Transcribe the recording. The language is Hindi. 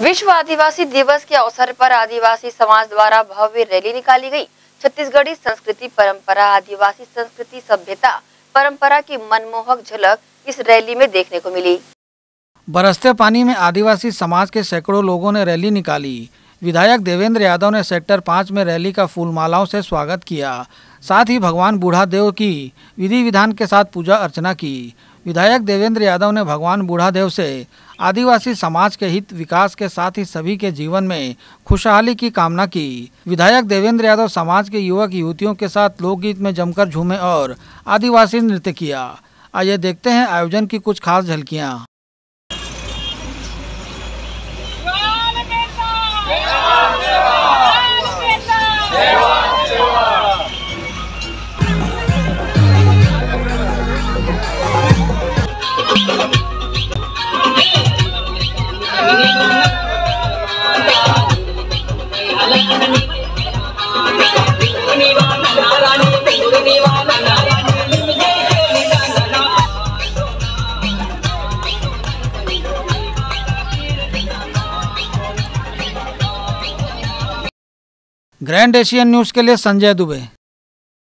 विश्व आदिवासी दिवस के अवसर पर आदिवासी समाज द्वारा भव्य रैली निकाली गई। छत्तीसगढ़ी संस्कृति परंपरा, आदिवासी संस्कृति सभ्यता, परंपरा की मनमोहक झलक इस रैली में देखने को मिली। बरसते पानी में आदिवासी समाज के सैकड़ों लोगों ने रैली निकाली। विधायक देवेंद्र यादव ने सेक्टर पाँच में रैली का फूलमालाओं से स्वागत किया। साथ ही भगवान बूढ़ा देव की विधि विधान के साथ पूजा अर्चना की। विधायक देवेंद्र यादव ने भगवान बूढ़ा देव से आदिवासी समाज के हित विकास के साथ ही सभी के जीवन में खुशहाली की कामना की। विधायक देवेंद्र यादव समाज के युवक युवतियों के साथ लोकगीत में जमकर झूमे और आदिवासी नृत्य किया। आइए देखते हैं आयोजन की कुछ खास झलकियाँ। ग्रैंड एशियन न्यूज़ के लिए संजय दुबे।